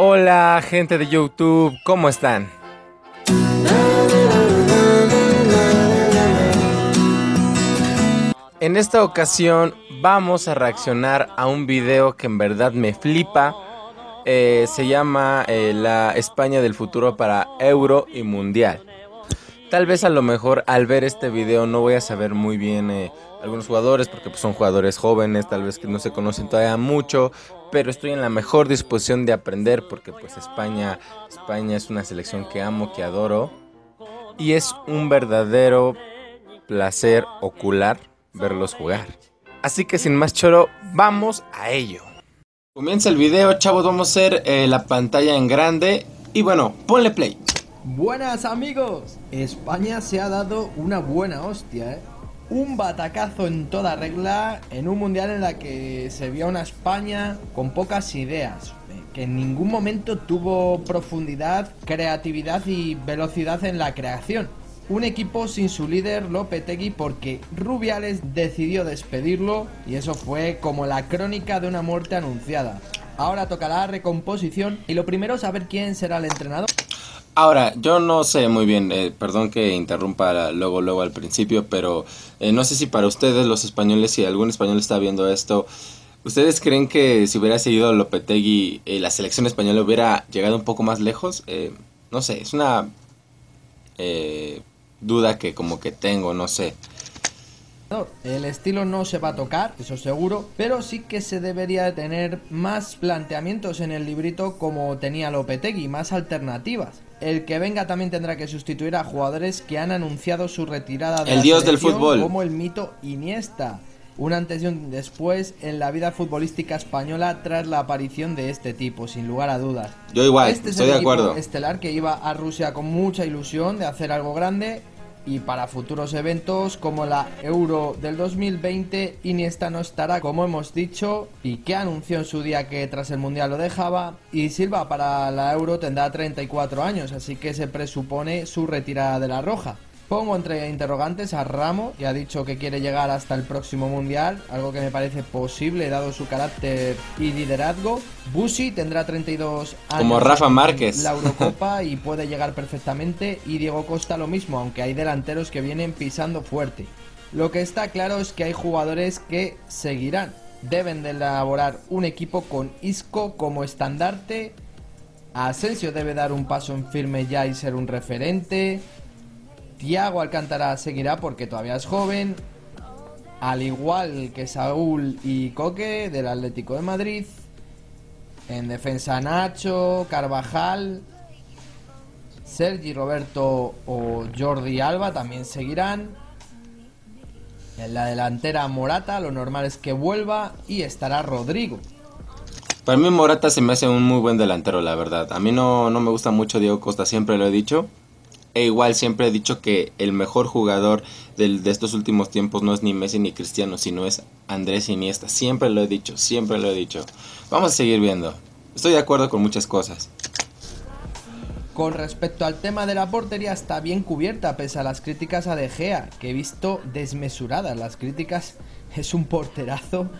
Hola gente de YouTube, ¿cómo están? En esta ocasión vamos a reaccionar a un video que en verdad me flipa. Eh, se llama eh, La España del futuro para Euro y Mundial. Tal vez a lo mejor al ver este video no voy a saber muy bien eh, algunos jugadores porque pues, son jugadores jóvenes, tal vez que no se conocen todavía mucho, pero estoy en la mejor disposición de aprender porque pues España, España es una selección que amo, que adoro y es un verdadero placer ocular verlos jugar. Así que sin más choro, vamos a ello. Comienza el video, chavos, vamos a hacer eh, la pantalla en grande y bueno, ponle play. Buenas amigos, España se ha dado una buena hostia, ¿eh? Un batacazo en toda regla en un mundial en la que se vio una España con pocas ideas, que en ningún momento tuvo profundidad, creatividad y velocidad en la creación. Un equipo sin su líder Lopetegui porque Rubiales decidió despedirlo y eso fue como la crónica de una muerte anunciada. Ahora tocará recomposición y lo primero saber quién será el entrenador. Ahora, yo no sé muy bien, eh, perdón que interrumpa luego, luego al principio, pero eh, no sé si para ustedes los españoles, si algún español está viendo esto, ¿ustedes creen que si hubiera seguido Lopetegui, eh, la selección española hubiera llegado un poco más lejos? no sé, es una duda que como que tengo, no sé. El estilo no se va a tocar, eso seguro, pero sí que se debería tener más planteamientos en el librito como tenía Lopetegui, más alternativas. El que venga también tendrá que sustituir a jugadores que han anunciado su retirada de el dios del fútbol, como el mito Iniesta. Un antes y un después en la vida futbolística española tras la aparición de este tipo, sin lugar a dudas. Yo igual, este estoy es el de acuerdo. Estelar que iba a Rusia con mucha ilusión de hacer algo grande y para futuros eventos como la Euro del 2020 Iniesta no estará como hemos dicho y que anunció en su día que tras el Mundial lo dejaba y Silva para la Euro tendrá 34 años así que se presupone su retirada de la roja. Pongo entre interrogantes a Ramo, que ha dicho que quiere llegar hasta el próximo mundial, algo que me parece posible dado su carácter y liderazgo. Busi tendrá 32 años. Como Rafa Márquez. La Eurocopa y puede llegar perfectamente. Y Diego Costa lo mismo, aunque hay delanteros que vienen pisando fuerte. Lo que está claro es que hay jugadores que seguirán. Deben de elaborar un equipo con Isco como estandarte. Asensio debe dar un paso en firme ya y ser un referente. Tiago Alcántara seguirá porque todavía es joven, al igual que Saúl y Coque del Atlético de Madrid. En defensa Nacho, Carvajal, Sergi Roberto o Jordi Alba también seguirán. En la delantera Morata, lo normal es que vuelva y estará Rodrigo. Para mí Morata se me hace un muy buen delantero, la verdad. A mí no, no me gusta mucho Diego Costa, siempre lo he dicho. E igual siempre he dicho que el mejor jugador de estos últimos tiempos no es ni Messi ni Cristiano, sino es Andrés Iniesta. Siempre lo he dicho, siempre lo he dicho. Vamos a seguir viendo. Estoy de acuerdo con muchas cosas. Con respecto al tema de la portería está bien cubierta pese a las críticas a De Gea, que he visto desmesuradas. Las críticas es un porterazo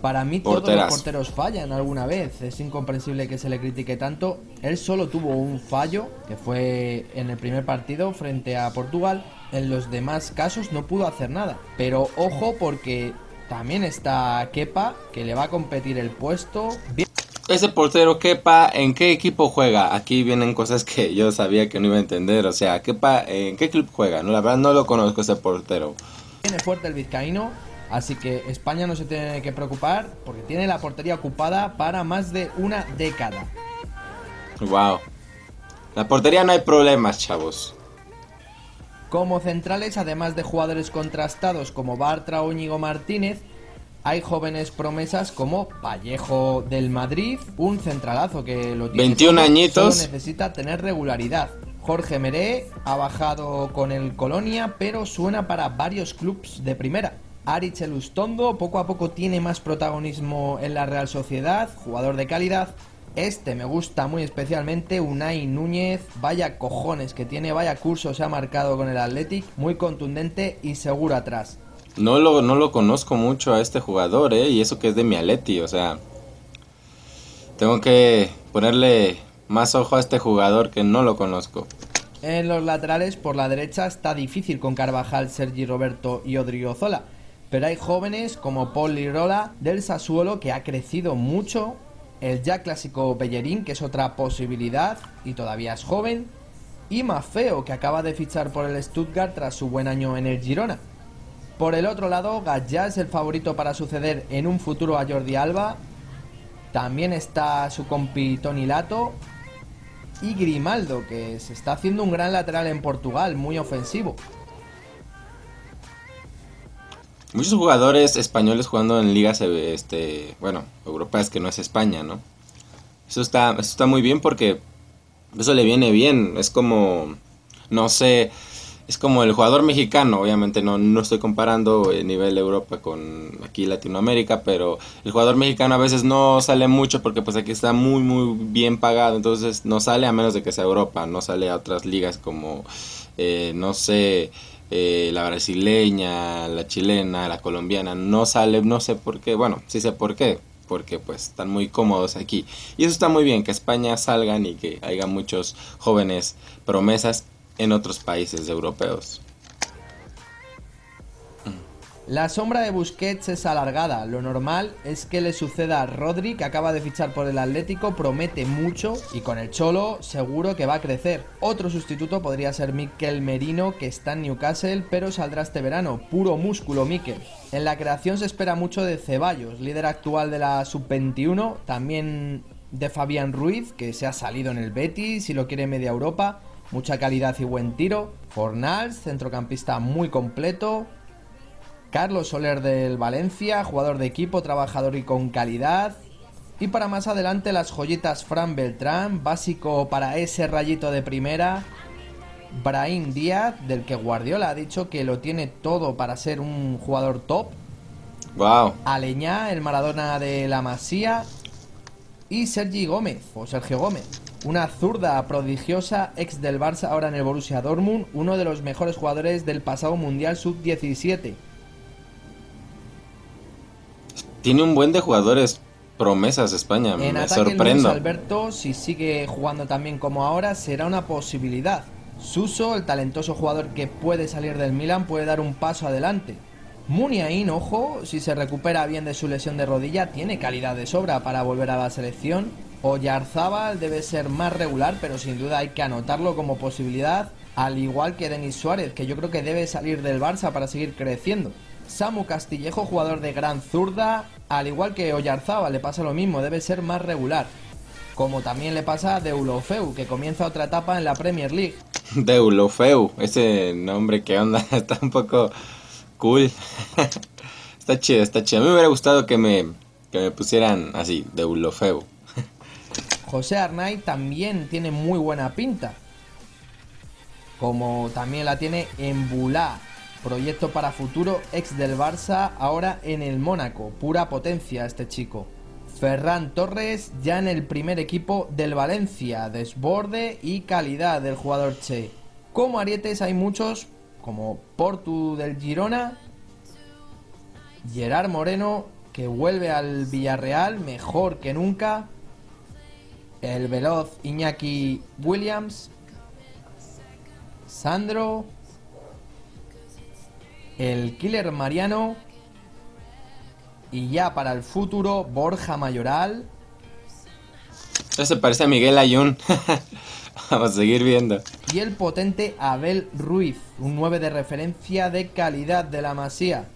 para mí todos los porteros fallan alguna vez. Es incomprensible que se le critique tanto. Él solo tuvo un fallo, que fue en el primer partido frente a Portugal. En los demás casos no pudo hacer nada. Pero ojo porque también está Kepa, que le va a competir el puesto. Ese portero Kepa, ¿en qué equipo juega? Aquí vienen cosas que yo sabía que no iba a entender. O sea, Kepa, ¿en qué club juega? No, la verdad no lo conozco ese portero. Tiene fuerte el vizcaíno Así que España no se tiene que preocupar porque tiene la portería ocupada para más de una década. Wow. La portería no hay problemas, chavos. Como centrales, además de jugadores contrastados como Bartra o Íñigo Martínez, hay jóvenes promesas como Vallejo del Madrid, un centralazo que lo tiene 21 añitos. necesita tener regularidad. Jorge Meré ha bajado con el Colonia, pero suena para varios clubes de primera. Aritz Elustondo poco a poco tiene más protagonismo en la Real Sociedad, jugador de calidad. Este me gusta muy especialmente, Unai Núñez, vaya cojones que tiene, vaya curso se ha marcado con el Athletic, muy contundente y seguro atrás. No lo, no lo conozco mucho a este jugador, ¿eh? Y eso que es de mi Atleti, o sea... Tengo que ponerle Más ojo a este jugador que no lo conozco. En los laterales por la derecha está difícil con Carvajal, Sergi Roberto y Odriozola. Pero hay jóvenes como Paul Lirola del Sassuolo que ha crecido mucho. El ya clásico Bellerín, que es otra posibilidad y todavía es joven. Y Mafeo, que acaba de fichar por el Stuttgart tras su buen año en el Girona. Por el otro lado, Gallá es el favorito para suceder en un futuro a Jordi Alba. También está su compi Tony Lato y Grimaldo, que se está haciendo un gran lateral en Portugal, muy ofensivo. Muchos jugadores españoles jugando en ligas, este, bueno, europeas que no es España, ¿no? Eso está, eso está muy bien porque eso le viene bien. Es como, no sé, es como el jugador mexicano, obviamente no, no estoy comparando el nivel Europa con aquí Latinoamérica, pero el jugador mexicano a veces no sale mucho porque pues aquí está muy muy bien pagado, entonces no sale a menos de que sea Europa, no sale a otras ligas como, eh, no sé, eh, la brasileña, la chilena, la colombiana, no sale, no sé por qué, bueno, sí sé por qué, porque pues están muy cómodos aquí. Y eso está muy bien, que España salgan y que haya muchos jóvenes promesas en otros países europeos. La sombra de Busquets es alargada, lo normal es que le suceda a Rodri que acaba de fichar por el Atlético, promete mucho y con el Cholo seguro que va a crecer. Otro sustituto podría ser Mikel Merino que está en Newcastle pero saldrá este verano, puro músculo Mikel. En la creación se espera mucho de Ceballos, líder actual de la sub-21, también de Fabián Ruiz que se ha salido en el Betis y lo quiere media Europa mucha calidad y buen tiro. Fornals, centrocampista muy completo. Carlos Soler del Valencia, jugador de equipo, trabajador y con calidad. Y para más adelante las joyitas Fran Beltrán, básico para ese rayito de primera. Brahim Díaz, del que Guardiola ha dicho que lo tiene todo para ser un jugador top. Wow. Aleñá, el Maradona de la Masía. Y Sergi Gómez, o Sergio Gómez, una zurda prodigiosa, ex del Barça, ahora en el Borussia Dortmund, uno de los mejores jugadores del pasado Mundial Sub-17. Tiene un buen de jugadores promesas España, en me sorprendo. Luis Alberto, si sigue jugando también como ahora, será una posibilidad. Suso, el talentoso jugador que puede salir del Milan, puede dar un paso adelante. Muniain, ojo, si se recupera bien de su lesión de rodilla, tiene calidad de sobra para volver a la selección. Oyarzábal debe ser más regular, pero sin duda hay que anotarlo como posibilidad, al igual que Denis Suárez, que yo creo que debe salir del Barça para seguir creciendo. Samu Castillejo, jugador de gran zurda, al igual que Oyarzábal, le pasa lo mismo, debe ser más regular. Como también le pasa a Deulofeu, que comienza otra etapa en la Premier League. Deulofeu, ese nombre que onda, está un poco cool. está chido, está chido. A mí me hubiera gustado que me, que me pusieran así, Deulofeu. José Arnay también tiene muy buena pinta. Como también la tiene Embulá, proyecto para futuro, ex del Barça, ahora en el Mónaco. Pura potencia este chico. Ferran Torres ya en el primer equipo del Valencia, desborde y calidad del jugador Che. Como arietes hay muchos, como Portu del Girona, Gerard Moreno, que vuelve al Villarreal mejor que nunca, el veloz Iñaki Williams, Sandro, el killer Mariano y ya para el futuro Borja Mayoral. Eso se parece a Miguel Ayun. Vamos a seguir viendo. Y el potente Abel Ruiz, un 9 de referencia de calidad de la Masía.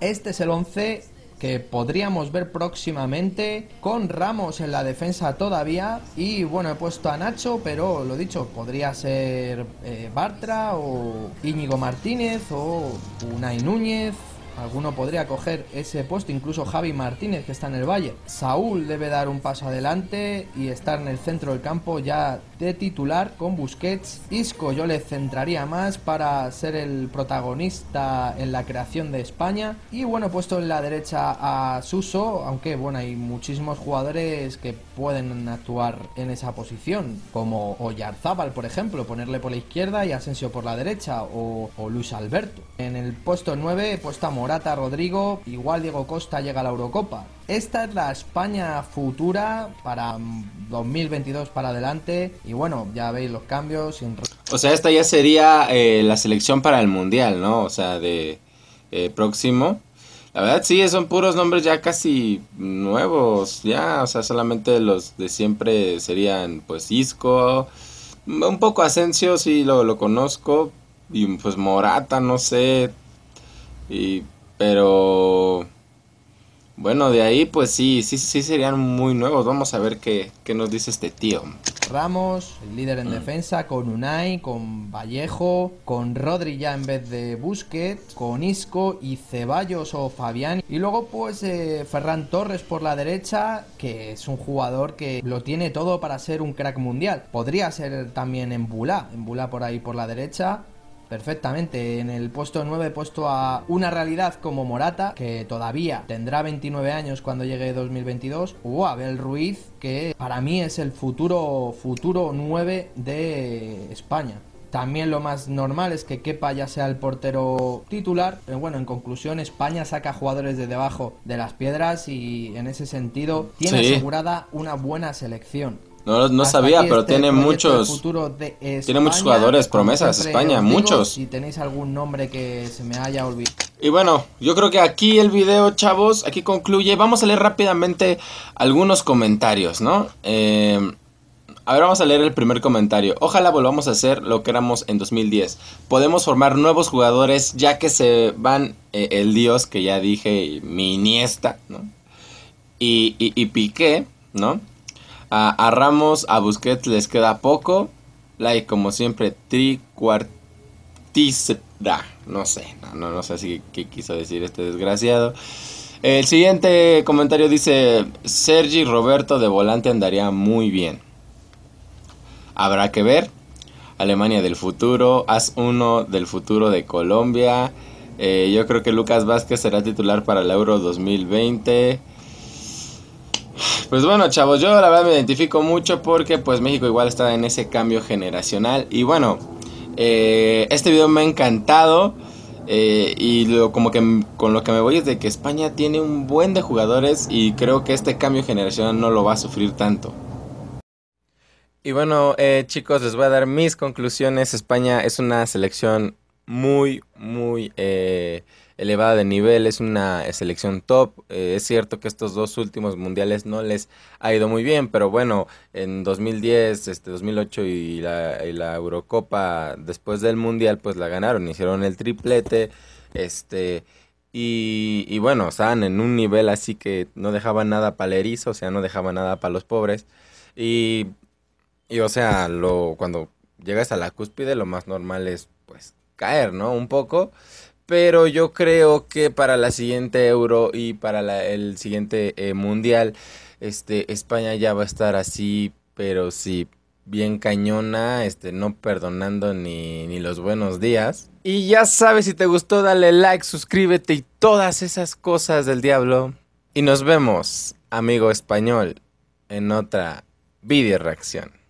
Este es el 11 que podríamos ver próximamente con Ramos en la defensa todavía. Y bueno he puesto a Nacho pero lo dicho podría ser eh, Bartra o Íñigo Martínez o Unai Núñez Alguno podría coger ese puesto, incluso Javi Martínez que está en el Valle. Saúl debe dar un paso adelante y estar en el centro del campo ya de titular con Busquets. Isco yo le centraría más para ser el protagonista en la creación de España. Y bueno, puesto en la derecha a Suso, aunque bueno, hay muchísimos jugadores que pueden actuar en esa posición, como Oyarzábal, por ejemplo, ponerle por la izquierda y Asensio por la derecha, o, o Luis Alberto. En el puesto 9 he puesto a Morata, Rodrigo, igual Diego Costa llega a la Eurocopa. Esta es la España futura para 2022 para adelante y bueno, ya veis los cambios. O sea, esta ya sería eh, la selección para el Mundial, ¿no? O sea, de eh, próximo. La verdad sí, son puros nombres ya casi nuevos, ya, o sea, solamente los de siempre serían pues Isco, un poco Asensio, sí lo, lo conozco, y pues Morata, no sé, y, pero bueno, de ahí pues sí, sí, sí serían muy nuevos. Vamos a ver qué, qué nos dice este tío. Ramos, el líder en mm. defensa, con Unai, con Vallejo, con Rodri ya en vez de Busquets, con Isco y Ceballos o Fabián. Y luego pues eh, Ferran Torres por la derecha, que es un jugador que lo tiene todo para ser un crack mundial. Podría ser también en Bula, en Bula por ahí por la derecha perfectamente. En el puesto 9 he puesto a una realidad como Morata, que todavía tendrá 29 años cuando llegue 2022, o Abel Ruiz, que para mí es el futuro, futuro 9 de España. También lo más normal es que Kepa ya sea el portero titular. Pero bueno, en conclusión, España saca jugadores de debajo de las piedras y en ese sentido tiene asegurada una buena selección. No, no sabía, pero este tiene muchos. tiene muchos jugadores, promesas, España, muchos. Si tenéis algún nombre que se me haya olvidado. Y bueno, yo creo que aquí el video, chavos, aquí concluye. Vamos a leer rápidamente algunos comentarios, ¿no? Eh, a ver, vamos a leer el primer comentario. Ojalá volvamos a hacer lo que éramos en 2010. Podemos formar nuevos jugadores ya que se van eh, el Dios, que ya dije, mi Iniesta, ¿no? Y, y, y Piqué, ¿no? A, Ramos, a Busquets les queda poco. Like, como siempre, tricuartista. No sé, no, no, sé si qué quiso decir este desgraciado. El siguiente comentario dice: Sergi Roberto de volante andaría muy bien. Habrá que ver. Alemania del futuro. Haz uno del futuro de Colombia. Eh, yo creo que Lucas Vázquez será titular para el Euro 2020. Pues bueno, chavos, yo la verdad me identifico mucho porque pues México igual está en ese cambio generacional. Y bueno, eh, este video me ha encantado. Eh, y lo, como que con lo que me voy es de que España tiene un buen de jugadores y creo que este cambio generacional no lo va a sufrir tanto. Y bueno, eh, chicos, les voy a dar mis conclusiones. España es una selección muy, muy elevada de nivel, es una selección top. Eh, es cierto que estos dos últimos mundiales no les ha ido muy bien, pero bueno, en 2010, este 2008 y la, y la Eurocopa después del mundial pues la ganaron, hicieron el triplete, este y, bueno, estaban en un nivel así que no dejaban nada para el erizo, o sea, no dejaban nada para los pobres. Y, y o sea, lo, cuando llegas a la cúspide lo más normal es pues caer, ¿no? Un poco pero yo creo que para la siguiente Euro y para el siguiente eh, Mundial, este, España ya va a estar así, pero sí, bien cañona, este, no perdonando ni, ni los buenos días. Y ya sabes, si te gustó, dale like, suscríbete y todas esas cosas del diablo. Y nos vemos, amigo español, en otra video reacción.